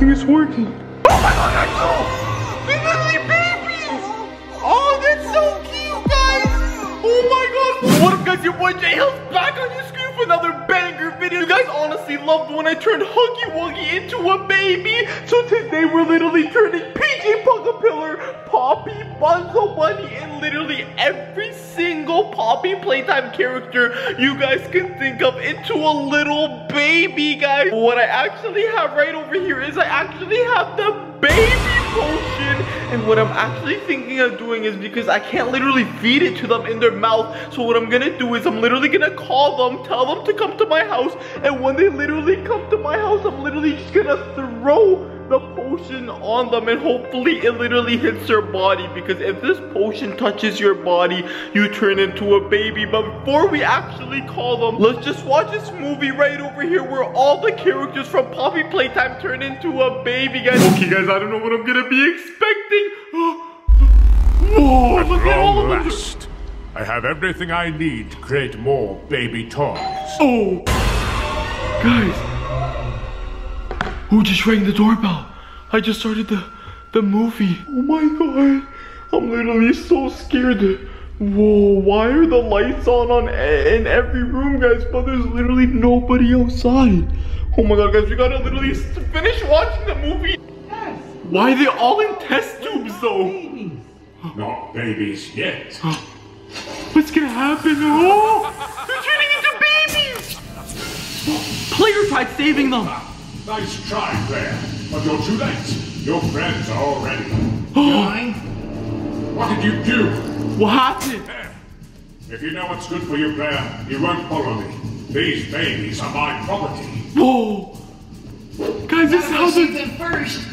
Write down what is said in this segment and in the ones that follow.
Everything is working. Oh my god, that's so... They're literally babies! Oh, that's so cute, guys! Oh my god! What up, guys? Your boy Jay Hills back on your screen for another banger video. You guys honestly loved when I turned Huggy Wuggy into a baby. So today we're literally turning PJ Pugapillar, Poppy, Bunzo Bunny, and literally every single Poppy Playtime character you guys can think of into a little baby, guys. What I actually have right over here is I actually have the baby potion. And what I'm actually thinking of doing is because I can't literally feed it to them in their mouth. So what I'm gonna do is I'm literally gonna call them, tell them to come to my house. And when they literally come to my house, I'm literally just gonna throw the potion on them and hopefully it literally hits your body because if this potion touches your body you turn into a baby. But before we actually call them let's just watch this movie right over here where all the characters from Poppy Playtime turn into a baby guys. Okay guys I don't know what I'm gonna be expecting. Whoa, At look at all long of them. last, I have everything I need to create more baby toys. Oh guys who just rang the doorbell? I just started the the movie. Oh my god. I'm literally so scared. Whoa, why are the lights on on in every room, guys? But there's literally nobody outside. Oh my god, guys, we gotta literally finish watching the movie. Why are they all in test tubes though? Not babies yet. What's gonna happen? Oh, they're turning into babies. Player tried saving them. Nice try, Claire, but you're too late. Your friends are already. Oh, What did you do? what happened? If you know what's good for you, Claire, you won't follow me. These babies are my property. Whoa! Guys, this is how save the. them first.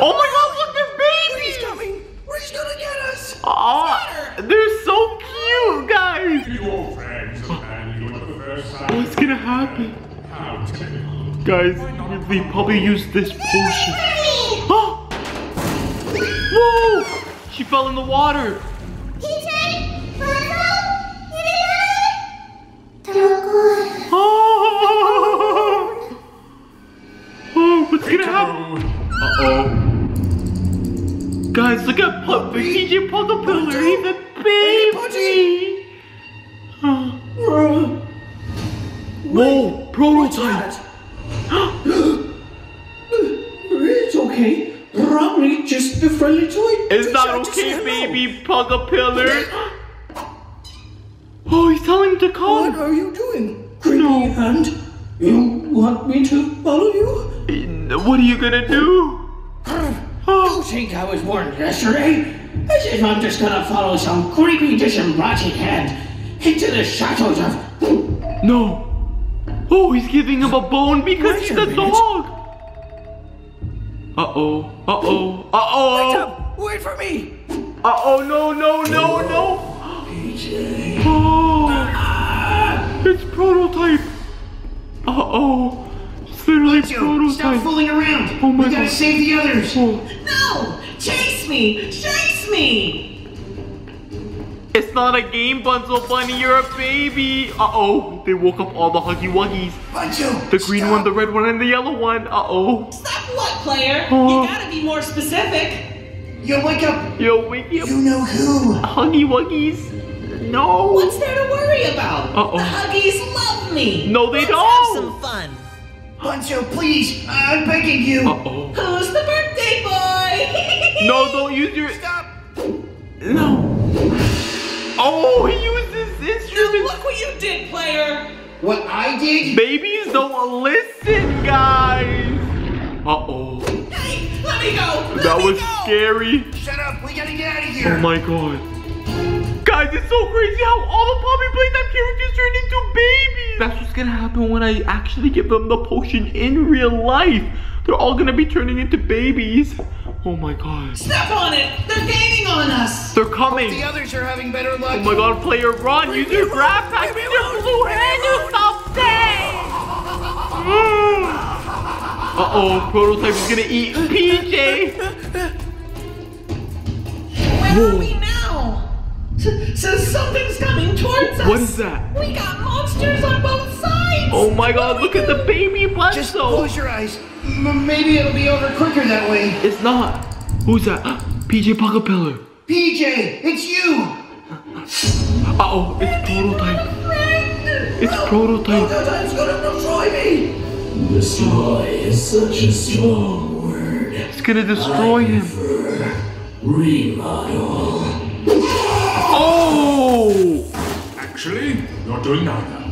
Oh my god, look, they're babies! coming. Where's he gonna get us? Ah, Aw, they're so cute, guys! You all friends abandoned you for the first time. What's gonna happen? How typical. Guys, we probably used this potion. Whoa! She fell in the water. Oh! Oh, what's gonna happen? Uh-oh. Guys, look at Pu- PJ Pugapillar. He's a baby. Whoa, prototype. It's okay. Probably just a friendly toy. It's not okay, baby Pugapillar. Oh, he's telling him to call. What are you doing? Creepy No. hand. You want me to follow you? What are you gonna do? Oh. You think I was born yesterday? As if I'm just gonna follow some creepy disembodied hand into the shadows of. No. Oh, he's giving him a bone because Wait he's a dog. Uh-oh. Uh-oh. Uh-oh. Wait for me. Uh-oh, no, no, no, no. Oh, it's prototype. Uh-oh. It's literally Stop prototype. fooling around. Oh my we gotta God. save the others. Oh, No! Chase me! Chase me! It's not a game, Bunzo Bunny. You're a baby. Uh-oh. They woke up all the Huggy Wuggies. Bunzo, The green stop. one, the red one, and the yellow one. Uh-oh. Stop what, player? Oh. You gotta be more specific. You wake up. Yo, wake up. You know who? Huggy Wuggies. No. What's there to worry about? Uh-oh. The Huggies love me. No, they Let's don't. have some fun. Bunzo, please. I'm begging you. Uh-oh. Who's the birthday boy? No, don't use your... Stop. No. Oh, he uses instruments. Look what you did, player. What I did? Babies don't listen, guys. Uh-oh. Hey, let me go. Let That me was go. Scary. Shut up. We gotta get out of here. Oh my god. Guys, it's so crazy how all the Poppy Playtime characters turn into babies. That's what's gonna happen when I actually give them the potion in real life. They're all gonna be turning into babies. Oh my god. Step on it. They're gaining on us. They're coming. The others are having better luck. Oh my god, player, run! Use your grab pack! Use your blue hand! Do something! Uh oh, Prototype is gonna eat PJ! Where are we now? S- So something's coming towards us. What is that? We got monsters on both sides. Oh my god, look at the baby Just Bunzo! close your eyes. M- maybe it'll be over quicker that way. It's not. Who's that? PJ Pillar. PJ, it's you! Uh oh, it's prototype. It's prototype. Prototype's gonna destroy me! Destroy is such a strong word. It's gonna destroy him. Remodel. Oh! Actually, you're doing neither.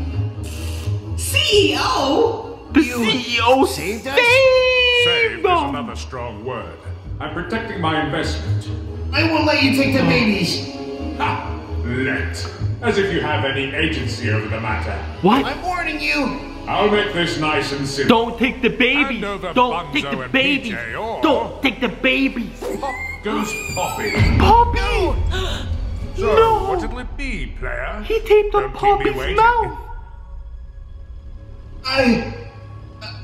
CEO? The CEO saved us? Save saved is them. another strong word. I'm protecting my investment. I won't let you take the oh. babies. Ha! Let. As if you have any agency over the matter. What? I'm warning you! I'll make this nice and simple. Don't take the babies. Don't take the and babies. PJ, or- Don't take the babies. Pop goes Poppy. Poppy! So, No. what'll it be, player? He taped on Don't keep me Poppy's mouth. I.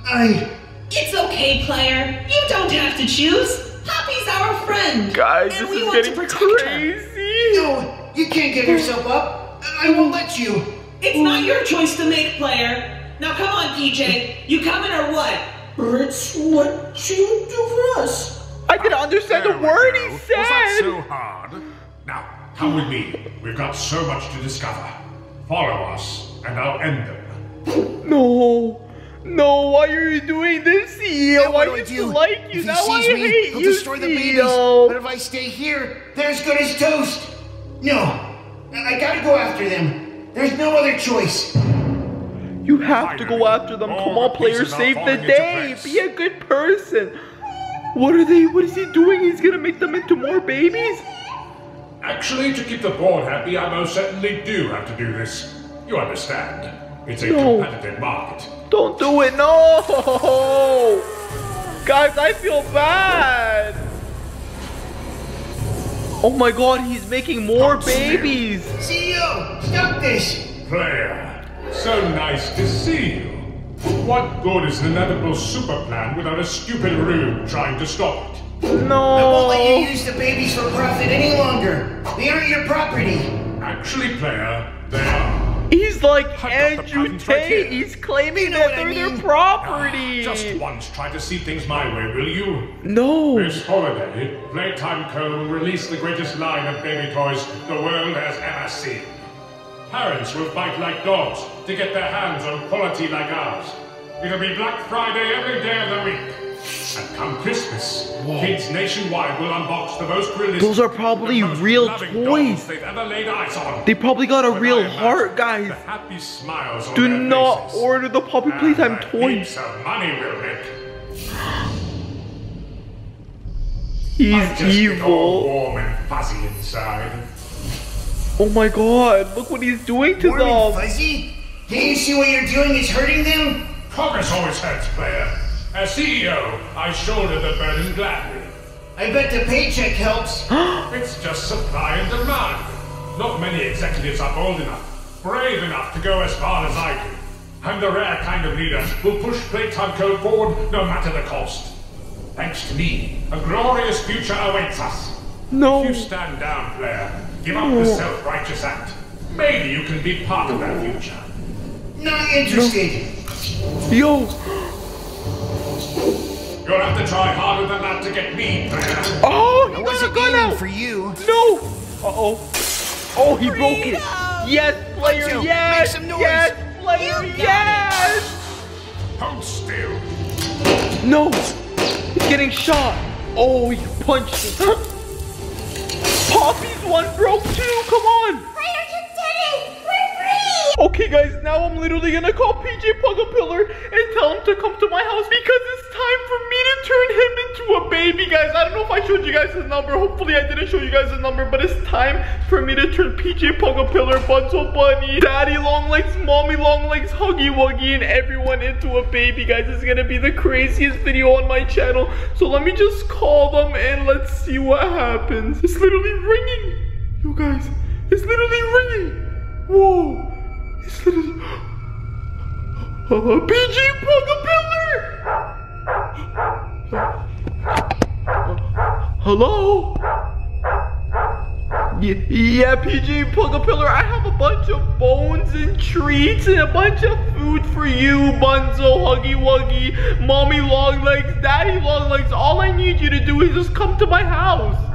I. It's okay, player. You don't have to choose. Poppy's our friend. Guys, and this we is want getting to protect her. crazy. No, you can't give yourself up. I won't let you. It's not your choice to make, player. Now come on, PJ. You coming or what? It's what you do for us. I didn't understand There the we word go. he Was that said. so hard? Now, come with me. We've got so much to discover. Follow us, and I'll end them. No. No, why are you doing this, CEO? What I do used I to do? like you. If he Now I sees me, hate he'll you, destroy the babies. CEO. But if I stay here, they're as good as toast. No, I I gotta go after them. There's no other choice. You have to go after them. Come on, the player, save the day. Be a good person. What are they? What is he doing? He's gonna make them into more babies? Actually, to keep the board happy, I most certainly do have to do this. You understand? It's a No. competitive market. Don't do it. No. Guys, I feel bad. Oh my god, he's making more babies. CEO, stop this. Player, so nice to see you. What good is an inevitable super plan without a stupid rube trying to stop it? No! I won't let you use the babies for profit any longer. They aren't your property. Actually, player, they are. He's like Andrew patents right Tate. He's claiming You know that they're their mean. property. Ah, just once try to see things my way, will you? No. This holiday, Playtime Co. will release the greatest line of baby toys the world has ever seen. Parents will fight like dogs to get their hands on quality like ours. It'll be Black Friday every day of the week. And come Christmas, kids nationwide will unbox the most realistic, Those are probably real toys. they've ever laid eyes on. They probably got a When real heart, guys. The happy smiles Do their not faces. order the Poppy And Playtime the toys. heaps money we'll make. He's I just get all evil. warm and fuzzy inside. Oh my god, look what he's doing to Warm and them. fuzzy? Can't you see what you're doing is hurting them? Progress always hurts, player. As CEO, I shoulder the burden gladly. I bet the paycheck helps. It's just supply and demand. Not many executives are bold enough, brave enough to go as far as I do. I'm the rare kind of leader who'll push Playtime Co. forward no matter the cost. Thanks to me, a glorious future awaits us. No. If you stand down, Blair, give up the self-righteous act. Maybe you can be part of that future. Not interested. Yo. You'll have to try harder than that to get me, player. Oh, he got a wasn't gun out. for you. No. Uh-oh. Oh, he broke it. Yes, player, Bunzo, yes. make some noise. Yes, player, You got yes. Hold still. No. He's getting shot. Oh, he punched him. Poppy's one broke too. Come on. Okay, guys, now I'm literally gonna call PJ Pugapillar and tell him to come to my house because it's time for me to turn him into a baby, guys. I don't know if I showed you guys his number. Hopefully, I didn't show you guys his number, but it's time for me to turn PJ Pugapillar, Bunzo Bunny, Daddy Longlegs, Mommy Longlegs, Huggy Wuggy, and everyone into a baby, guys. It's gonna be the craziest video on my channel. So let me just call them and let's see what happens. It's literally ringing. You guys, it's literally ringing. Whoa. Uh, PJ Pugapillar! Hello? Yeah, PJ Pugapillar, I have a bunch of bones and treats and a bunch of food for you, Bunzo, Huggy Wuggy, Mommy Long Legs, Daddy Long Legs. All I need you to do is just come to my house.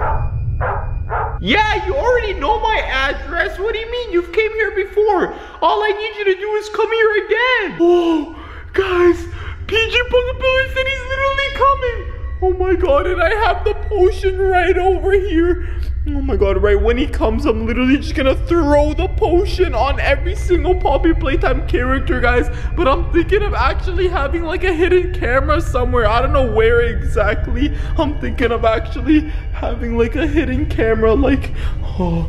Yeah, you already know my address. What do you mean? You've came here before. All I need you to do is come here again. Oh, guys, PJ Pugapillar said he's literally coming. Oh my god, and I have the potion right over here. Oh my god, right when he comes, I'm literally just gonna throw the potion on every single Poppy Playtime character, guys. But I'm thinking of actually having like a hidden camera somewhere. I don't know where exactly. I'm thinking of actually having like a hidden camera, like, oh,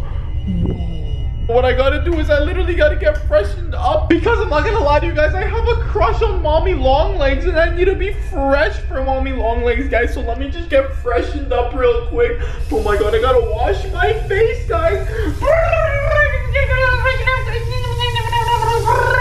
whoa. What I gotta do is I literally gotta get freshened up because I'm not gonna lie to you guys, I have a crush on Mommy Longlegs and I need to be fresh for Mommy Longlegs, guys. So let me just get freshened up real quick. Oh my god, I gotta wash my face, guys.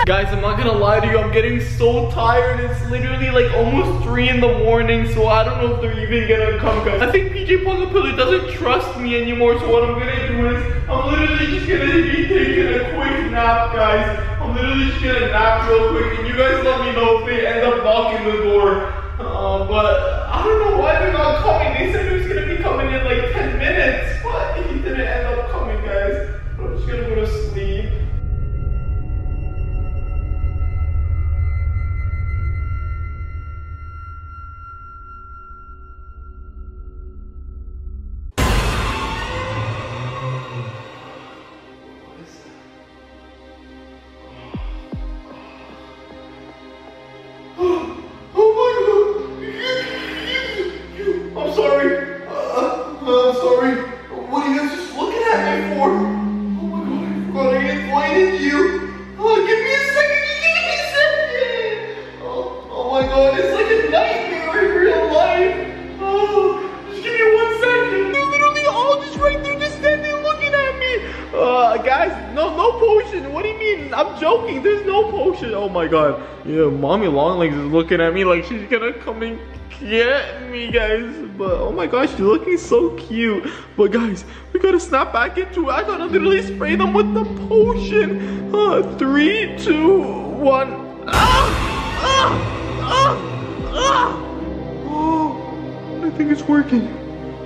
Guys, I'm not gonna lie to you, I'm getting so tired. It's literally like almost 3 in the morning, so I don't know if they're even gonna come, guys. I think PJ Pugapillar doesn't trust me anymore, so what I'm gonna do is, I'm literally just gonna be taking a quick nap, guys. I'm literally just gonna nap real quick, and you guys let me know if they end up knocking the door. Uh, but I don't know why they're not coming. They said it was gonna be coming in like 10 minutes, but he didn't end Oh my god. Yeah, mommy Longlegs is looking at me like she's gonna come and get me, guys. But oh my gosh, she's looking so cute. But guys, we gotta snap back into it. I gotta literally spray them with the potion. Uh, three, two, one. Ah! Ah! Ah! Ah! Oh, I think it's working.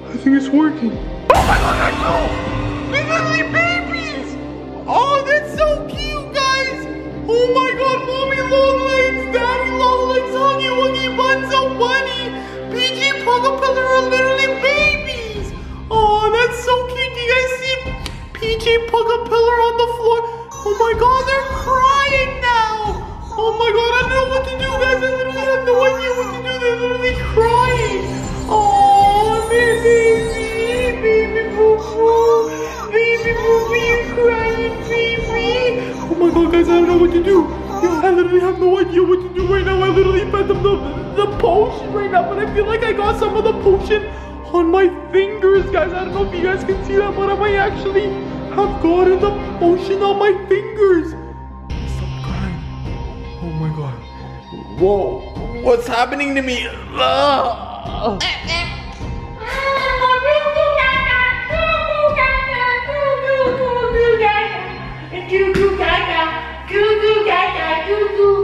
I think it's working. Oh my god, I Oh my god, mommy long legs, daddy long legs, huggy wuggy bunzo bunny, PJ Pugapillar are literally babies! Oh, that's so cute. Do you guys see PJ Pugapillar on the floor? Oh my god, they're crying now! Oh my god, I don't know what to do, guys. I literally have no idea what to do. They're literally crying. Oh, baby, baby boo boo, baby boo boo, you crying, baby. Oh my god, guys, I don't know what to do. I oh. literally have no idea what to do right now. I literally fed them the, the potion right now, but I feel like I got some of the potion on my fingers, guys. I don't know if you guys can see that, but I might actually have gotten the potion on my fingers. Stop crying. Oh my god. Whoa. What's happening to me? Ugh. Goo goo gaga, goo goo gaga, goo goo.